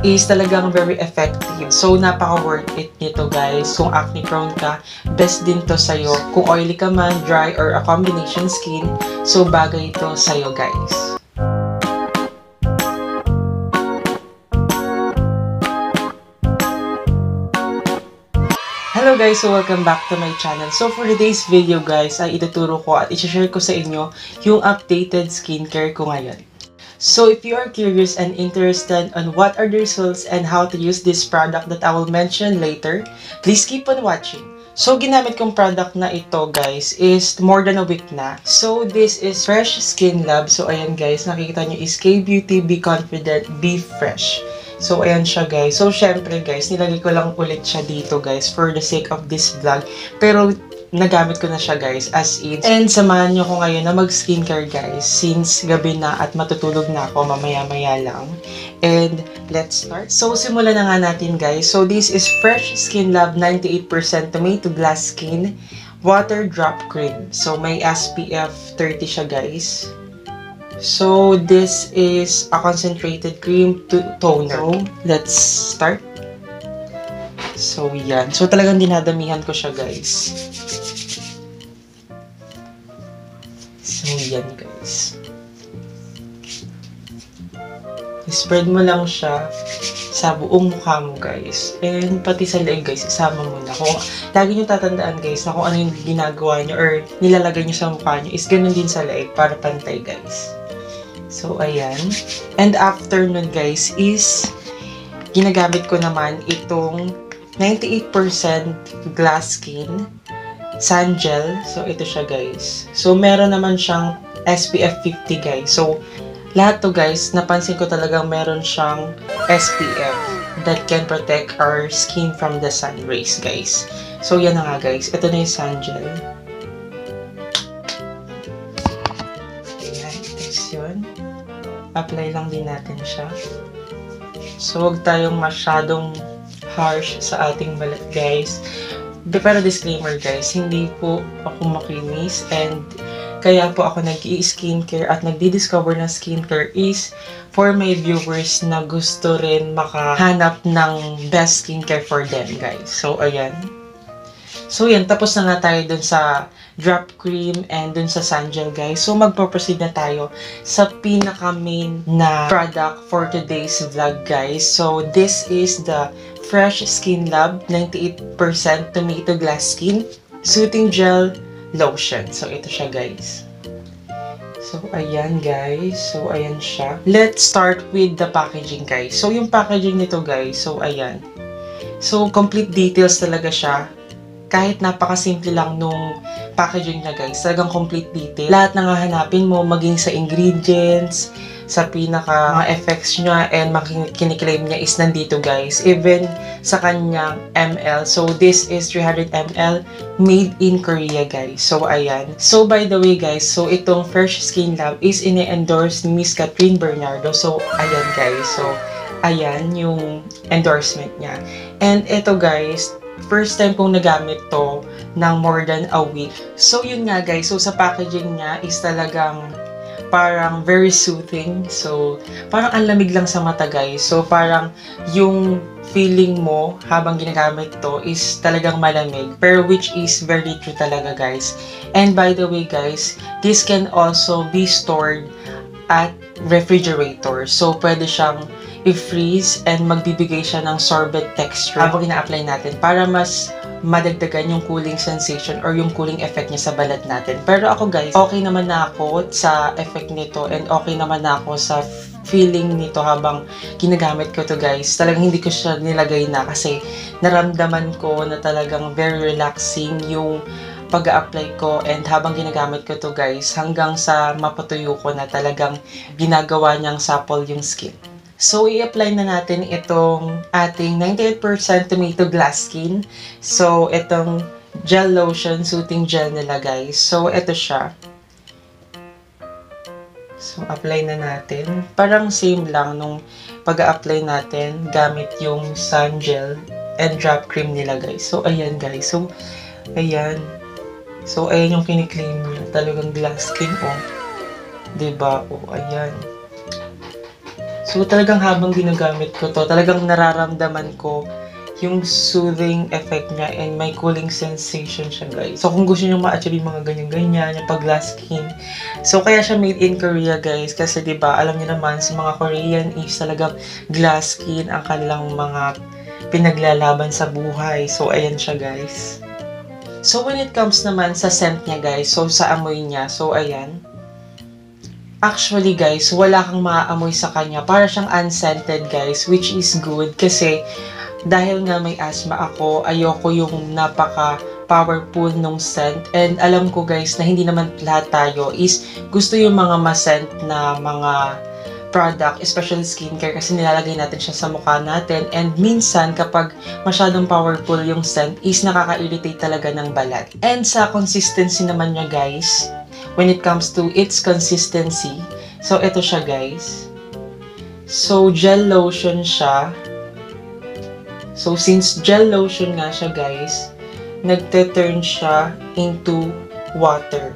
is talagang very effective. So, napaka-worth it nito guys. Kung acne prone ka, best din to sa'yo. Kung oily ka man, dry, or a combination skin, so bagay ito sa'yo guys. Hello guys! So welcome back to my channel. So for today's video guys, ay ituturo ko at i-share ko sa inyo yung updated skincare ko ngayon. So if you are curious and interested on what are the results and how to use this product that I will mention later, please keep on watching. So, ginamit kong product na ito, guys, is more than a week na. So, this is Fresh Skin Lab. So, ayan, guys, nakikita nyo is K-Beauty Be Confident Be Fresh. So, ayan siya guys. So, syempre guys, nilagay ko lang ulit siya dito guys for the sake of this vlog. Pero, nagamit ko na siya guys as in. And samahan nyo ko ngayon na mag-skincare guys since gabi na at matutulog na ako mamaya-maya lang. And let's start. So, simulan na nga natin guys. So, this is Fresh Skin Lab 98% Tomato Glass Skin Water Drop Cream. So, may SPF 30 siya guys. So, this is a concentrated cream to toner. So, let's start. So, yan. So, talagang dinadamihan ko siya, guys. So, yan, guys. Spread mo lang siya sa buong mukha mo, guys. And pati sa leeg, guys, isama mo na. Kung lagi nyo tatandaan, guys, na kung ano yung ginagawa nyo or nilalagay nyo sa mukha nyo, is ganun din sa leeg para pantay, guys. So, ayan. And after nun, guys, is ginagamit ko naman itong 98% glass skin sun gel. So, ito siya, guys. So, meron naman siyang SPF 50, guys. So, lahat to, guys, napansin ko talagang meron siyang SPF that can protect our skin from the sun rays, guys. So, yan na nga, guys. Ito na yung sun gel. yun. Apply lang din natin siya. So, huwag tayong masyadong harsh sa ating balat, guys. Pero disclaimer, guys, hindi po ako makinis and kaya po ako nag-i-skincare at nagdi-discover ng skincare is for my viewers na gusto rin makahanap ng best skincare for them, guys. So, ayan. So, yan. Tapos na nga tayo dun sa drop cream and dun sa sun gel, guys. So, magpo-proceed na tayo sa pinaka-main na product for today's vlog, guys. So, this is the Fresh Skin Lab 98% Tomato Glass Skin Soothing Gel Lotion. So, ito siya, guys. So, ayan, guys. So, ayan siya. Let's start with the packaging, guys. So, yung packaging nito, guys. So, ayan. So, complete details talaga siya kahit napakasimple lang nung packaging niya guys, talagang complete detail. Lahat ng hahanapin mo, maging sa ingredients, sa pinaka mga effects niya and kiniklaim niya is nandito guys. Even sa kanyang ML. So this is 300 ml made in Korea guys. So ayan. So by the way guys, so itong Fresh Skin Lab is ini-endorse ni Miss Catherine Bernardo. So ayan guys. So ayan yung endorsement niya. And ito guys, first time kong nagamit to ng more than a week. So, yun nga guys. So, sa packaging niya is talagang parang very soothing. So, parang ang lamig lang sa mata guys. So, parang yung feeling mo habang ginagamit to is talagang malamig. Pero which is very true talaga guys. And by the way guys, this can also be stored at refrigerator. So, pwede siyang i-freeze and magbibigay siya ng sorbet texture habang ina-apply natin para mas madagdagan yung cooling sensation or yung cooling effect niya sa balat natin. Pero ako guys, okay naman na ako sa effect nito and okay naman na ako sa feeling nito habang ginagamit ko to guys. Talagang hindi ko siya nilagay na kasi naramdaman ko na talagang very relaxing yung pag apply ko and habang ginagamit ko to guys hanggang sa mapatuyo ko na talagang ginagawa niyang supple yung skin. So, i-apply na natin itong ating 98% tomato glass skin. So, itong gel lotion, soothing gel nila guys. So, ito siya. So, apply na natin. Parang same lang nung pag-apply natin gamit yung sun gel and drop cream nila guys. So, ayan guys. So, ayan. So, ayan yung kiniklaim nila. Talagang glass skin, oh. Diba? Oh, ayan. So talagang habang ginagamit ko to, talagang nararamdaman ko yung soothing effect niya and may cooling sensation siya guys. So kung gusto niyo ma-achieve mga ganyan-ganyan, yung pag glass skin. So kaya siya made in Korea guys kasi 'di ba alam niyo naman sa mga Korean is talagang glass skin ang kanilang mga pinaglalaban sa buhay. So ayan siya guys. So when it comes naman sa scent niya guys, so sa amoy niya, so ayan. Actually guys, wala kang maaamoy sa kanya. Para siyang unscented guys, which is good kasi dahil nga may asthma ako, ayoko yung napaka powerful nung scent. And alam ko guys na hindi naman lahat tayo is gusto yung mga mascent na mga product, especially skincare kasi nilalagay natin siya sa mukha natin. And minsan kapag masyadong powerful yung scent is nakaka-irritate talaga ng balat. And sa consistency naman niya guys, when it comes to its consistency. So, ito siya guys. So, gel lotion siya. So, since gel lotion nga siya guys, nagte-turn siya into water.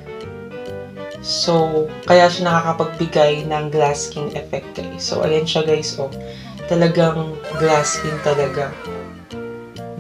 So, kaya siya nakakapagbigay ng glass skin effect guys. So, ayan siya guys, oh. Talagang glass skin talaga.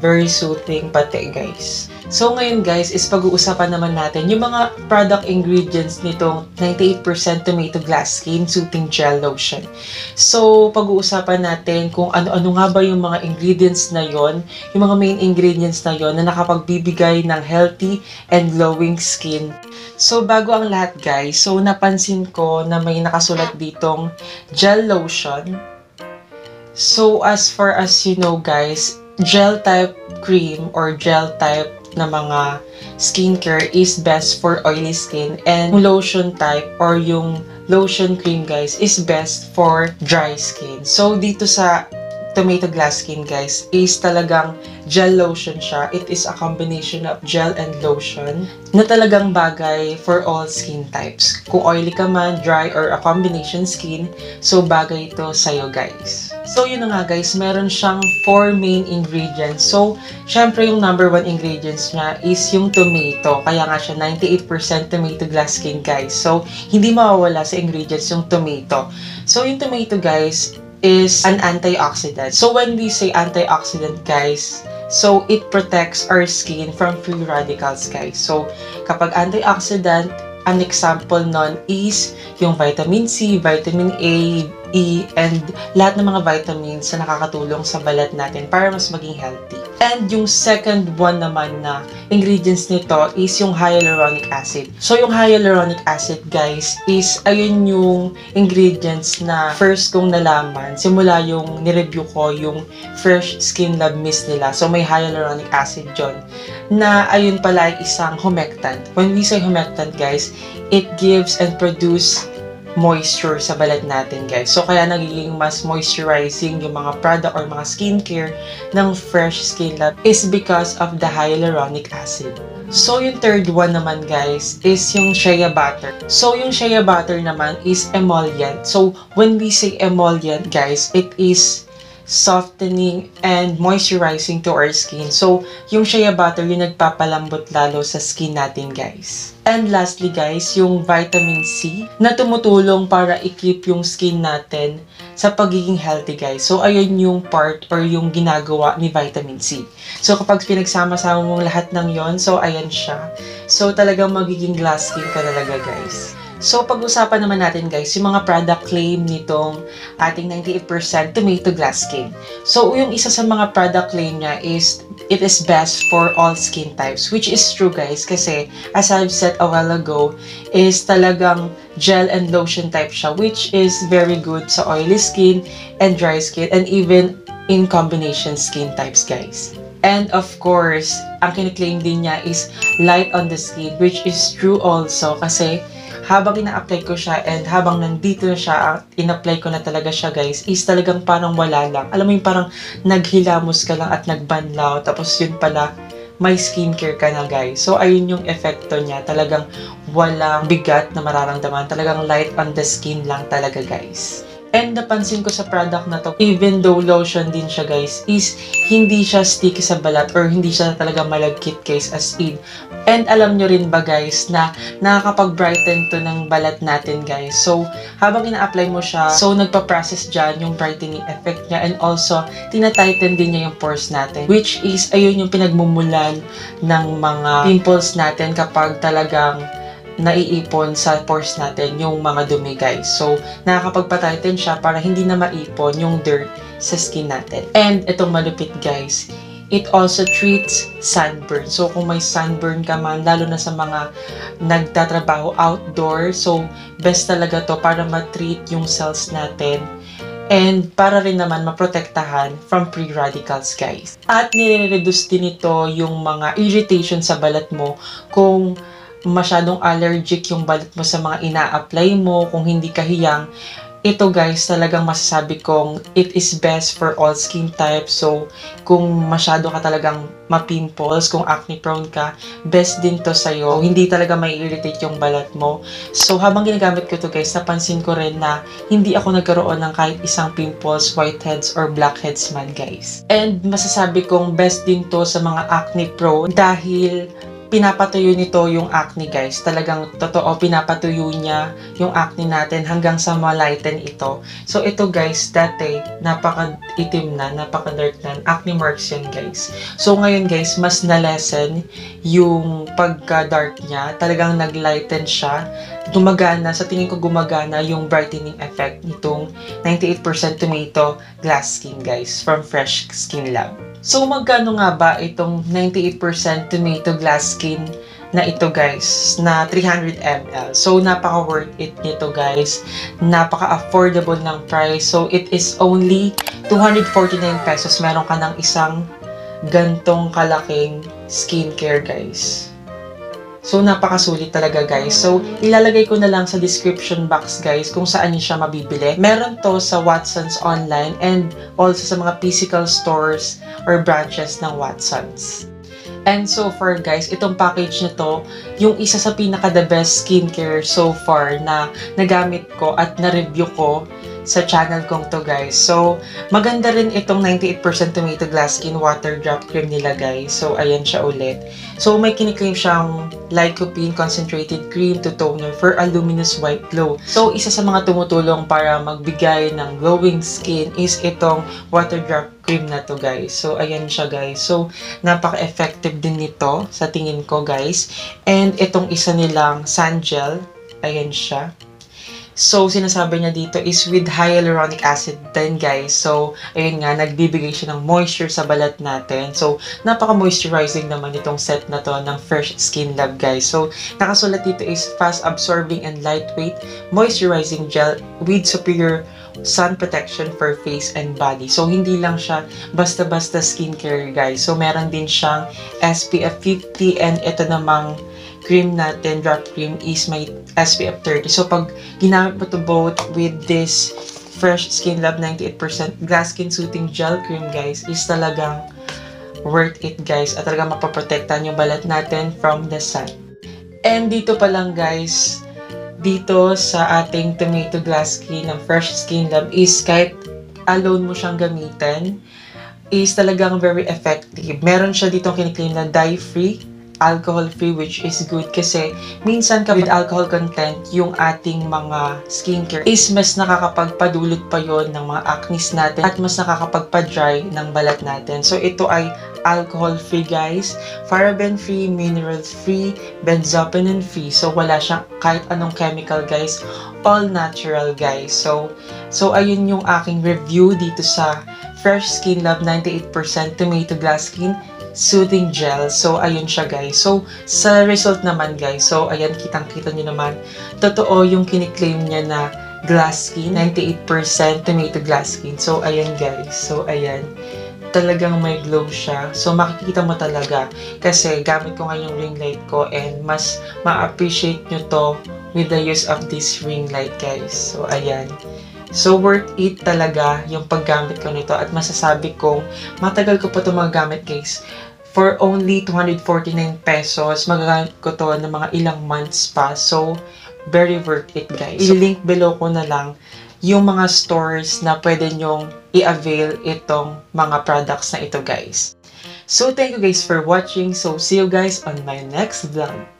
Very soothing pati guys. So ngayon guys is pag-uusapan naman natin yung mga product ingredients nitong 98% tomato glass skin soothing gel lotion. So pag-uusapan natin kung ano-ano nga ba yung mga ingredients na yon, yung mga main ingredients na yon na nakapagbibigay ng healthy and glowing skin. So bago ang lahat guys, so napansin ko na may nakasulat ditong gel lotion. So as far as you know guys, gel type cream or gel type na mga skincare is best for oily skin and lotion type or yung lotion cream guys is best for dry skin. So dito sa tomato glass skin guys is talagang gel lotion siya. It is a combination of gel and lotion na talagang bagay for all skin types. Kung oily ka man, dry, or a combination skin, so bagay ito sa'yo guys. So yun na nga guys, meron siyang four main ingredients. So, syempre yung number one ingredients niya is yung tomato. Kaya nga siya 98% tomato glass skin guys. So, hindi mawawala sa ingredients yung tomato. So, yung tomato guys, is an antioxidant. So when we say antioxidant guys, so it protects our skin from free radicals guys. So kapag antioxidant, an example nun is yung vitamin C, vitamin A, E, and lahat ng mga vitamins na nakakatulong sa balat natin para mas maging healthy. And yung second one naman na ingredients nito is yung hyaluronic acid. So yung hyaluronic acid guys is ayun yung ingredients na first kong nalaman simula yung nireview ko yung Fresh Skin Lab Mist nila. So may hyaluronic acid yon na ayun pala ay isang humectant. When we say humectant guys, it gives and produce moisture sa balat natin guys. So kaya nagiging mas moisturizing yung mga product or mga skincare ng Fresh Skin Lab is because of the hyaluronic acid. So yung third one naman guys is yung shea butter. So yung shea butter naman is emollient. So when we say emollient guys, it is softening and moisturizing to our skin. So, yung shea butter yung nagpapalambot lalo sa skin natin, guys. And lastly, guys, yung vitamin C na tumutulong para i-keep yung skin natin sa pagiging healthy, guys. So, ayun yung part or yung ginagawa ni vitamin C. So, kapag pinagsama-sama mo lahat ng yon so, ayan siya. So, talagang magiging glass skin ka talaga, guys. So, pag-usapan naman natin guys, yung mga product claim nitong ating 98% tomato glass skin. So, yung isa sa mga product claim niya is, it is best for all skin types, which is true guys, kasi as I've said a while ago, is talagang gel and lotion type siya, which is very good sa oily skin and dry skin, and even in combination skin types guys. And of course, ang kiniklaim din niya is light on the skin, which is true also kasi habang ina-apply ko siya and habang nandito na siya, in-apply ko na talaga siya guys, is talagang parang wala lang. Alam mo yung parang naghilamos ka lang at nagbanlaw, tapos yun pala, may skincare ka na guys. So ayun yung epekto niya. Talagang walang bigat na mararamdaman. Talagang light on the skin lang talaga guys. And napansin ko sa product na to, even though lotion din siya guys, is hindi siya sticky sa balat or hindi siya talaga malagkit guys as in And alam nyo rin ba guys na nakakapag-brighten to ng balat natin guys. So, habang ina-apply mo siya, so nagpa-process dyan yung brightening effect niya and also tinatighten din niya yung pores natin. Which is, ayun yung pinagmumulan ng mga pimples natin kapag talagang naiipon sa pores natin yung mga dumi guys. So, nakakapagpa-tighten siya para hindi na maipon yung dirt sa skin natin. And itong malupit guys, It also treats sunburn. So, kung may sunburn ka man, lalo na sa mga nagtatrabaho outdoor, so, best talaga to para ma-treat yung cells natin and para rin naman maprotektahan from free radicals, guys. At nire-reduce din ito yung mga irritation sa balat mo kung masyadong allergic yung balat mo sa mga ina-apply mo, kung hindi kahiyang, ito guys, talagang masasabi kong it is best for all skin types. So, kung masyado ka talagang mapimples, kung acne prone ka, best din to sa'yo. Hindi talaga may irritate yung balat mo. So, habang ginagamit ko to guys, napansin ko rin na hindi ako nagkaroon ng kahit isang pimples, whiteheads, or blackheads man guys. And masasabi kong best din to sa mga acne prone dahil pinapatuyo nito yung acne guys. Talagang totoo, pinapatuyo niya yung acne natin hanggang sa malighten ito. So ito guys, dati napaka-itim na, napaka-dark na. Acne marks yan guys. So ngayon guys, mas na-lessen yung pagka-dark niya. Talagang nag-lighten siya. Gumagana, sa tingin ko gumagana yung brightening effect nitong 98% tomato glass skin guys from Fresh Skin Lab. So, magkano nga ba itong 98% tomato glass skin na ito guys, na 300 ml. So, napaka-worth it nito guys. Napaka-affordable ng price. So, it is only 249 pesos. Meron ka ng isang gantong kalaking skincare guys. So, napakasulit talaga guys. So, ilalagay ko na lang sa description box guys kung saan niyo siya mabibili. Meron to sa Watson's online and also sa mga physical stores or branches ng Watson's. And so far guys, itong package na to, yung isa sa pinaka the best skincare so far na nagamit ko at na-review ko sa channel kong to guys. So, maganda rin itong 98% tomato glass skin water drop cream nila guys. So, ayan siya ulit. So, may kiniklaim siyang lycopene concentrated cream to toner for a luminous white glow. So, isa sa mga tumutulong para magbigay ng glowing skin is itong water drop cream na to guys. So, ayan siya guys. So, napaka-effective din nito sa tingin ko guys. And itong isa nilang sun gel, ayan siya. So, sinasabi niya dito is with hyaluronic acid din, guys. So, ayun nga, nagbibigay siya ng moisture sa balat natin. So, napaka-moisturizing naman itong set na to ng Fresh Skin Lab, guys. So, nakasulat dito is fast-absorbing and lightweight moisturizing gel with superior sun protection for face and body. So, hindi lang siya basta-basta skincare, guys. So, meron din siyang SPF 50 and ito namang cream natin, drop cream, is may SPF 30. So, pag ginamit mo to both with this Fresh Skin Lab 98% Glass Skin Soothing Gel Cream, guys, is talagang worth it, guys. At talagang mapaprotektan yung balat natin from the sun. And dito pa lang, guys, dito sa ating tomato glass skin ng Fresh Skin Lab is kahit alone mo siyang gamitin, is talagang very effective. Meron siya dito kiniklaim na dye-free alcohol-free which is good kasi minsan ka with alcohol content yung ating mga skincare is mas nakakapagpadulot pa yon ng mga acnes natin at mas nakakapagpa-dry ng balat natin. So ito ay alcohol-free guys, paraben-free, minerals-free, benzocaine-free. So wala siyang kahit anong chemical guys, all natural guys. So so ayun yung aking review dito sa Fresh Skin Lab 98% Tomato Glass Skin soothing gel. So, ayun siya guys. So, sa result naman guys, so ayan, kitang-kita nyo naman, totoo yung kiniklaim niya na glass skin, 98% tomato glass skin. So, ayan guys. So, ayan talagang may glow siya. So, makikita mo talaga. Kasi, gamit ko nga yung ring light ko and mas ma-appreciate nyo to with the use of this ring light, guys. So, ayan. So, worth it talaga yung paggamit ko nito at masasabi kong matagal ko pa ito magagamit, guys for only 249 pesos, magagamit ko to ng mga ilang months pa. So, very worth it guys. I-link below ko na lang yung mga stores na pwede nyong i-avail itong mga products na ito guys. So, thank you guys for watching. So, see you guys on my next vlog.